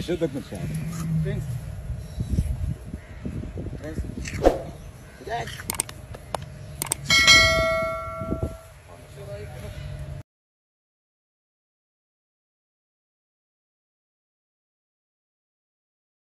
Ще до кінця. Принц. Принц.